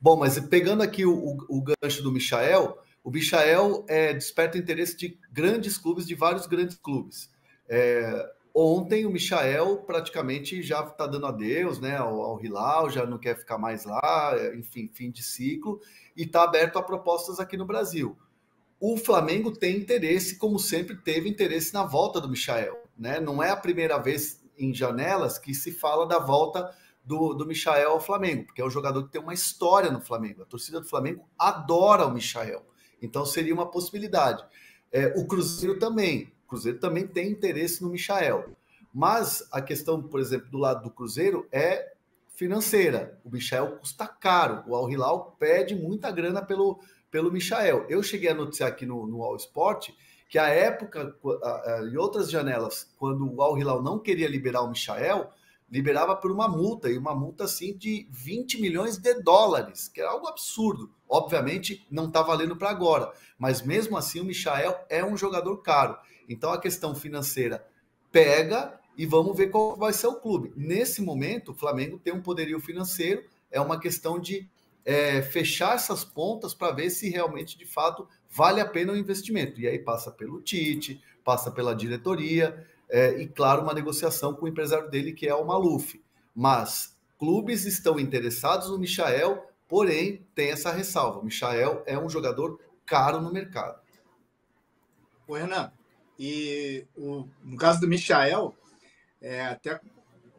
Bom, mas pegando aqui o, o, o gancho do Michael, o Michael é, desperta interesse de grandes clubes, de vários grandes clubes. É, ontem o Michael praticamente já está dando adeus né, ao, ao Hilal, já não quer ficar mais lá, enfim, fim de ciclo, e está aberto a propostas aqui no Brasil. O Flamengo tem interesse, como sempre teve interesse na volta do Michael. Né? Não é a primeira vez em janelas que se fala da volta do, do Michael ao Flamengo, porque é um jogador que tem uma história no Flamengo. A torcida do Flamengo adora o Michael. Então seria uma possibilidade. É, o Cruzeiro também. O Cruzeiro também tem interesse no Michael. Mas a questão, por exemplo, do lado do Cruzeiro é financeira. O Michael custa caro. O Al Hilal pede muita grana pelo, pelo Michael. Eu cheguei a noticiar aqui no, no All Sport que a época, em outras janelas, quando o Al Hilal não queria liberar o Michael, liberava por uma multa, e uma multa assim de 20 milhões de dólares, que é algo absurdo. Obviamente não está valendo para agora, mas mesmo assim o Michael é um jogador caro. Então a questão financeira pega e vamos ver qual vai ser o clube. Nesse momento, o Flamengo tem um poderio financeiro, é uma questão de é, fechar essas pontas para ver se realmente, de fato, vale a pena o investimento. E aí passa pelo Tite, passa pela diretoria, é, e, claro, uma negociação com o empresário dele, que é o Maluf. Mas clubes estão interessados no Michael, porém tem essa ressalva: o Michael é um jogador caro no mercado. O Renan, e o, no caso do Michael, é, até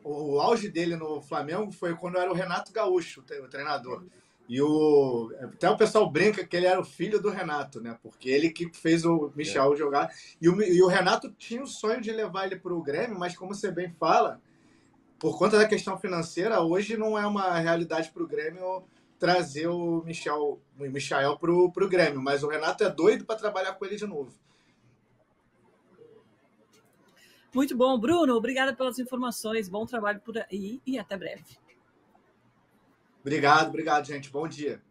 o auge dele no Flamengo foi quando era o Renato Gaúcho, o treinador. E o, até o pessoal brinca que ele era o filho do Renato, né? Porque ele que fez o Michel é. jogar. E o, e o Renato tinha o sonho de levar ele para o Grêmio, mas como você bem fala, por conta da questão financeira, hoje não é uma realidade para o Grêmio trazer o Michel, o Michael para o Grêmio. Mas o Renato é doido para trabalhar com ele de novo. Muito bom, Bruno. Obrigada pelas informações. Bom trabalho por aí e até breve. Obrigado, obrigado, gente. Bom dia.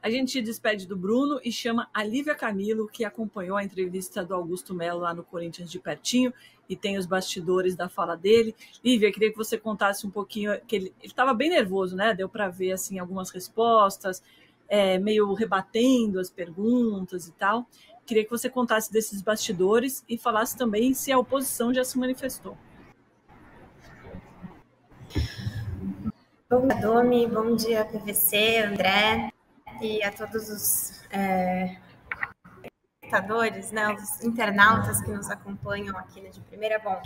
A gente despede do Bruno e chama a Lívia Camilo, que acompanhou a entrevista do Augusto Melo lá no Corinthians de pertinho e tem os bastidores da fala dele. Lívia, queria que você contasse um pouquinho, que ele estava bem nervoso, né? Deu para ver assim algumas respostas, é, meio rebatendo as perguntas e tal. Queria que você contasse desses bastidores e falasse também se a oposição já se manifestou. Bom dia, Domi, bom dia, PVC, André, e a todos os é, espectadores, né, os internautas que nos acompanham aqui no De Primeira. Bom,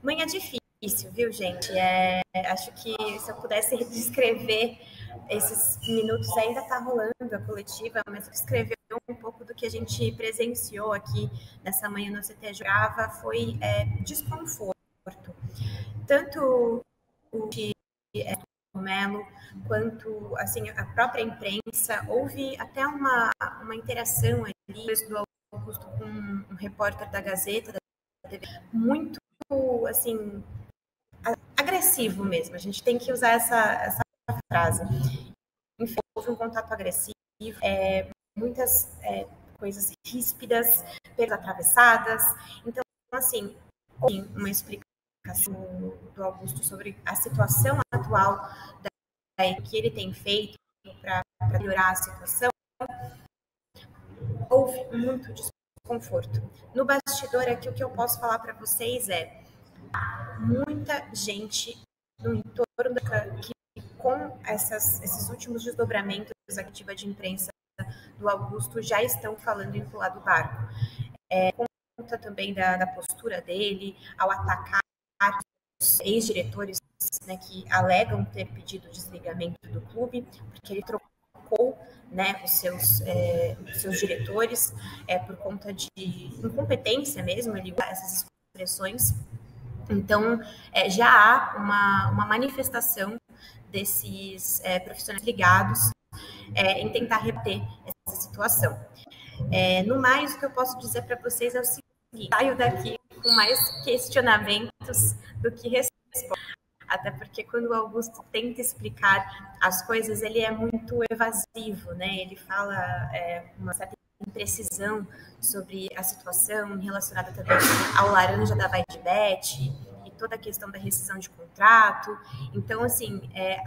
manhã difícil, viu, gente? É, acho que se eu pudesse descrever esses minutos, ainda está rolando a coletiva, mas descrever um pouco do que a gente presenciou aqui nessa manhã no CT Jurava foi é, desconforto. Tanto o que é, Melo, quanto assim a própria imprensa. Houve até uma, uma interação ali do Augusto com um repórter da Gazeta, da TV, muito assim agressivo mesmo. A gente tem que usar essa, essa frase. Enfim, houve um contato agressivo, é, muitas é, coisas ríspidas, perdas atravessadas. Então, assim, uma explicação do Augusto sobre a situação atual da, que ele tem feito para melhorar a situação, houve muito desconforto. No bastidor aqui, o que eu posso falar para vocês é muita gente no entorno da que com essas, esses últimos desdobramentos da ativa de imprensa do Augusto já estão falando em pular do barco. É, conta também da, da postura dele ao atacar ex-diretores né, que alegam ter pedido desligamento do clube, porque ele trocou né, os, seus, é, os seus diretores é, por conta de incompetência mesmo, ele usa essas expressões. Então, é, já há uma, uma manifestação desses profissionais ligados em tentar reter essa situação. No mais, o que eu posso dizer para vocês é o seguinte: saio daqui com mais questionamentos do que respostas. Até porque quando o Augusto tenta explicar as coisas, ele é muito evasivo, né? Ele fala é, uma certa imprecisão sobre a situação relacionada também ao laranja da Vai de Bet e toda a questão da rescisão de contrato. Então, assim, é,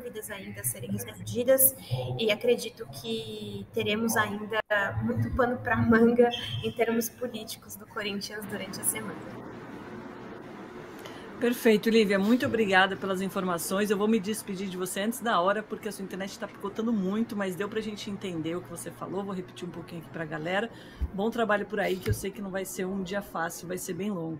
dúvidas ainda a serem respondidas e acredito que teremos ainda muito pano para manga em termos políticos do Corinthians durante a semana. Perfeito, Lívia. Muito obrigada pelas informações. Eu vou me despedir de você antes da hora, porque a sua internet está picotando muito, mas deu para a gente entender o que você falou. Vou repetir um pouquinho aqui para a galera. Bom trabalho por aí, que eu sei que não vai ser um dia fácil, vai ser bem longo.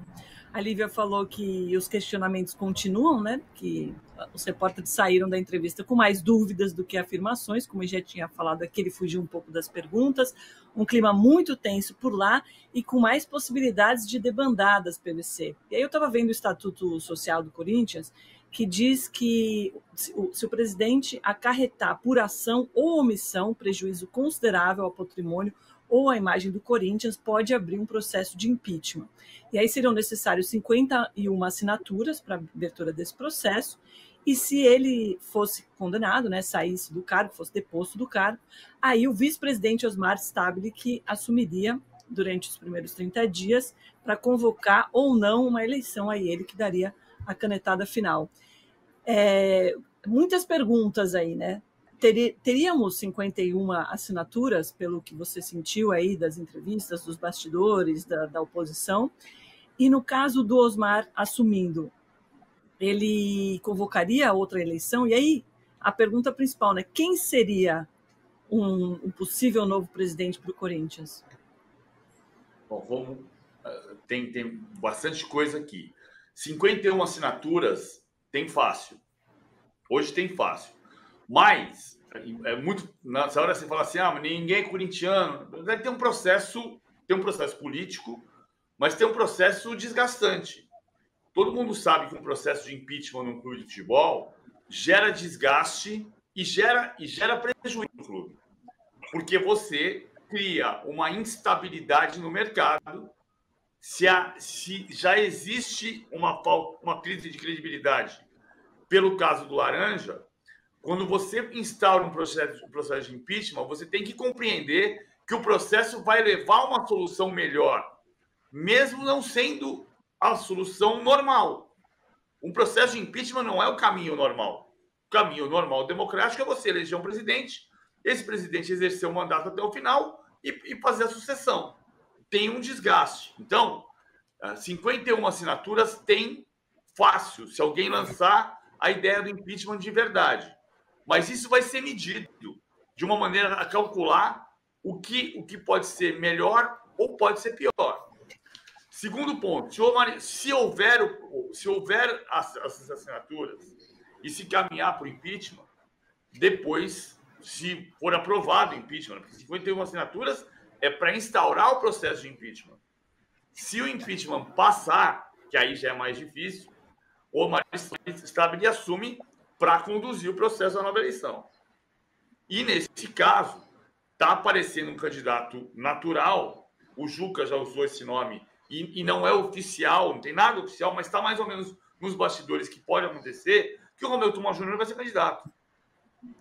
A Lívia falou que os questionamentos continuam, né? Que os repórteres saíram da entrevista com mais dúvidas do que afirmações, como eu já tinha falado aqui, ele fugiu um pouco das perguntas. Um clima muito tenso por lá e com mais possibilidades de debandadas PVC. E aí eu estava vendo o Estatuto Social do Corinthians, que diz que se o presidente acarretar por ação ou omissão prejuízo considerável ao patrimônio ou à imagem do Corinthians, pode abrir um processo de impeachment. E aí seriam necessários 51 assinaturas para a abertura desse processo. E se ele fosse condenado, né, saísse do cargo, fosse deposto do cargo, aí o vice-presidente Osmar Stabile que assumiria durante os primeiros 30 dias para convocar ou não uma eleição, aí ele que daria a canetada final. É, muitas perguntas aí, né? Teríamos 51 assinaturas, pelo que você sentiu aí das entrevistas, dos bastidores, da, da oposição. E no caso do Osmar assumindo, ele convocaria outra eleição? E aí, a pergunta principal, né? Quem seria um, um possível novo presidente para o Corinthians? Bom, vamos. Eh, tem, tem bastante coisa aqui. 51 assinaturas tem fácil. Hoje tem fácil. Mas, é muito. Nessa hora você fala assim: ah, ninguém é corintiano. Tem um processo, tem um processo político, mas tem um processo desgastante. Todo mundo sabe que um processo de impeachment num clube de futebol gera desgaste e gera, e gera prejuízo no clube. Porque você cria uma instabilidade no mercado. Se, se já existe uma, uma crise de credibilidade pelo caso do Laranja, quando você instaura um processo, um processo de impeachment, você tem que compreender que o processo vai levar a uma solução melhor, mesmo não sendo a solução normal. Um processo de impeachment não é o caminho normal. O caminho normal democrático é você eleger um presidente, esse presidente exercer o mandato até o final e, e fazer a sucessão. Tem um desgaste. Então, 51 assinaturas tem fácil, se alguém lançar a ideia do impeachment de verdade. Mas isso vai ser medido de uma maneira a calcular o que, o que pode ser melhor ou pode ser pior. Segundo ponto, se, houver, se houver as, as assinaturas e se caminhar para o impeachment, depois, se for aprovado o impeachment, porque 51 assinaturas é para instaurar o processo de impeachment. Se o impeachment passar, que aí já é mais difícil, o Omar Stabile assume para conduzir o processo da nova eleição. E nesse caso, está aparecendo um candidato natural, o Juca já usou esse nome, e, e não é oficial, não tem nada oficial, mas está mais ou menos nos bastidores que pode acontecer, que o Romeu Tuma Júnior vai ser candidato.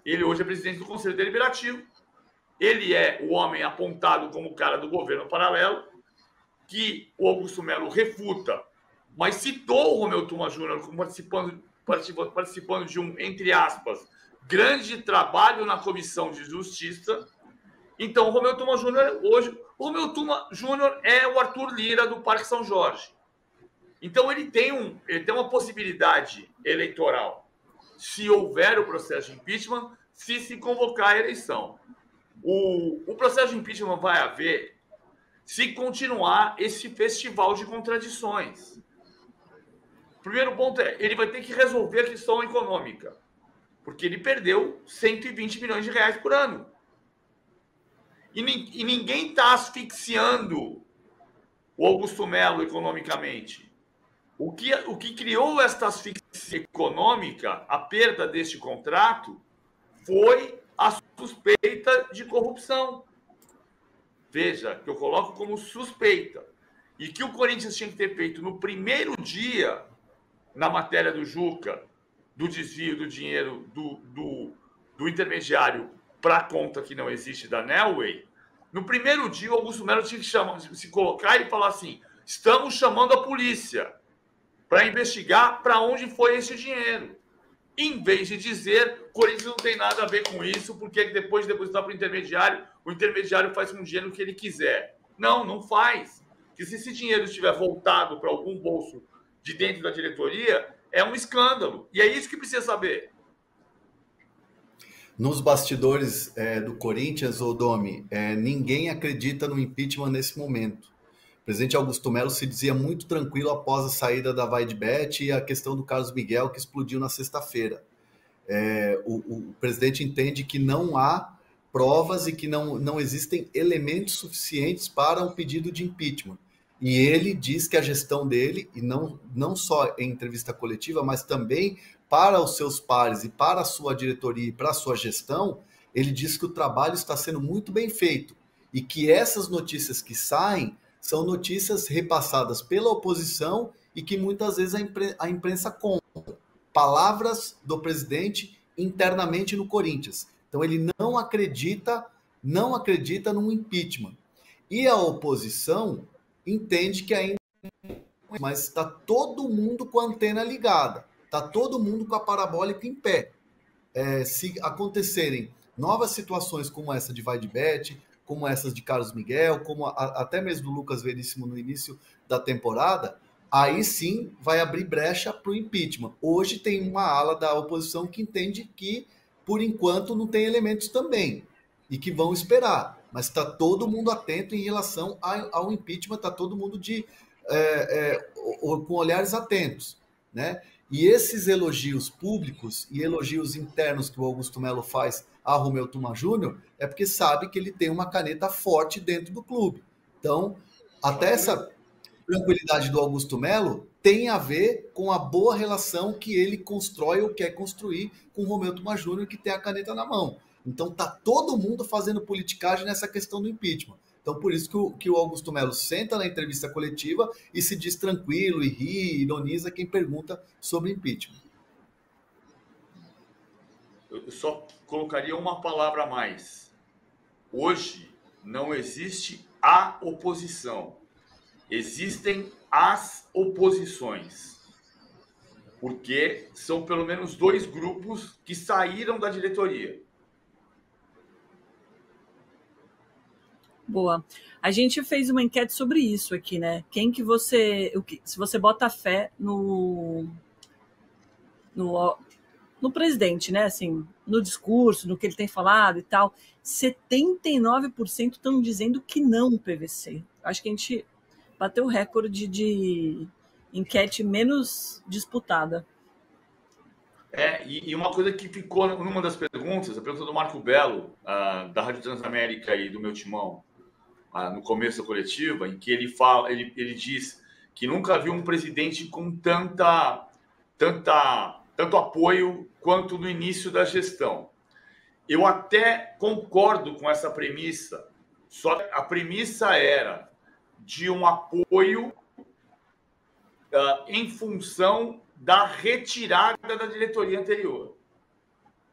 Ele hoje é presidente do Conselho Deliberativo. Ele é o homem apontado como cara do governo paralelo, que o Augusto Melo refuta, mas citou o Romeu Tuma Júnior como participando participando de um, entre aspas, grande trabalho na Comissão de Justiça. Então, o Romeu Tuma Júnior, hoje, o Romeu Tuma Júnior é o Arthur Lira do Parque São Jorge. Então, ele tem, um, ele tem uma possibilidade eleitoral. Se houver o processo de impeachment, se se convocar a eleição. O, o processo de impeachment vai haver se continuar esse festival de contradições. Primeiro ponto é, ele vai ter que resolver a questão econômica, porque ele perdeu 120 milhões de reais por ano. E, e ninguém está asfixiando o Augusto Melo economicamente. O que, o que criou esta asfixia econômica, a perda deste contrato, foi a suspeita de corrupção. Veja, que eu coloco como suspeita. E que o Corinthians tinha que ter feito no primeiro dia na matéria do Juca, do desvio do dinheiro do, do, do intermediário para a conta que não existe da Nelway, no primeiro dia o Augusto Melo tinha que chamar, se colocar e falar assim: estamos chamando a polícia para investigar para onde foi esse dinheiro. Em vez de dizer Corinthians não tem nada a ver com isso, porque depois de depositar para o intermediário, o intermediário faz com o dinheiro que ele quiser. Não, não faz. Que se esse dinheiro estiver voltado para algum bolso de dentro da diretoria, é um escândalo. E é isso que precisa saber. Nos bastidores é, do Corinthians, o Domi, é, ninguém acredita no impeachment nesse momento. O presidente Augusto Melo se dizia muito tranquilo após a saída da Vaidbet e a questão do Carlos Miguel, que explodiu na sexta-feira. É, o, o, presidente entende que não há provas e que não, não existem elementos suficientes para um pedido de impeachment. E ele diz que a gestão dele, e não, não só em entrevista coletiva, mas também para os seus pares e para a sua diretoria e para a sua gestão, ele diz que o trabalho está sendo muito bem feito e que essas notícias que saem são notícias repassadas pela oposição e que muitas vezes a, impre a imprensa conta. Palavras do presidente internamente no Corinthians. Então ele não acredita, não acredita num impeachment. E a oposição entende que ainda mas está todo mundo com a antena ligada, está todo mundo com a parabólica em pé. É, se acontecerem novas situações como essa de Vai de Bet, como essas de Carlos Miguel, como a, até mesmo do Lucas Veríssimo no início da temporada, aí sim vai abrir brecha para o impeachment. Hoje tem uma ala da oposição que entende que, por enquanto, não tem elementos também e que vão esperar mas está todo mundo atento em relação ao impeachment, está todo mundo de, é, é, com olhares atentos. Né? E esses elogios públicos e elogios internos que o Augusto Melo faz a Romeu Tuma Júnior é porque sabe que ele tem uma caneta forte dentro do clube. Então, até essa tranquilidade do Augusto Melo tem a ver com a boa relação que ele constrói ou quer construir com o Romeu Tuma Júnior, que tem a caneta na mão. Então tá todo mundo fazendo politicagem nessa questão do impeachment. Então por isso que o, que o Augusto Melo senta na entrevista coletiva e se diz tranquilo e ri, ironiza quem pergunta sobre impeachment. Eu só colocaria uma palavra a mais. Hoje não existe a oposição. Existem as oposições. Porque são pelo menos dois grupos que saíram da diretoria. Boa. A gente fez uma enquete sobre isso aqui, né? Quem que você. O que, se você bota fé no, no, no presidente, né? Assim, no discurso, no que ele tem falado e tal. 79% estão dizendo que não PVC. Acho que a gente bateu o recorde de enquete menos disputada. É, e, e, uma coisa que ficou numa das perguntas, a pergunta do Marco Belo, uh, da Rádio Transamérica e do meu timão, no começo da coletiva, em que ele fala, ele, ele diz que nunca viu um presidente com tanta, tanta, tanto apoio quanto no início da gestão. Eu até concordo com essa premissa, só que a premissa era de um apoio uh, em função da retirada da diretoria anterior.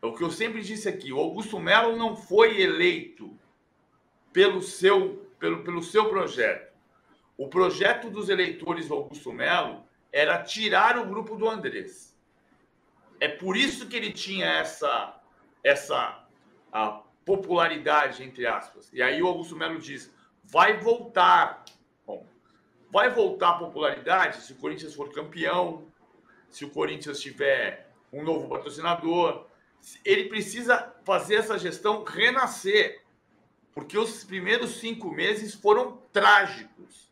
É o que eu sempre disse aqui: o Augusto Melo não foi eleito pelo seu pelo, pelo seu projeto. O projeto dos eleitores do Augusto Melo era tirar o grupo do Andrés. É por isso que ele tinha essa, essa a popularidade, entre aspas. E aí o Augusto Melo diz: vai voltar. Bom, vai voltar a popularidade se o Corinthians for campeão, se o Corinthians tiver um novo patrocinador. Ele precisa fazer essa gestão renascer porque os primeiros cinco meses foram trágicos.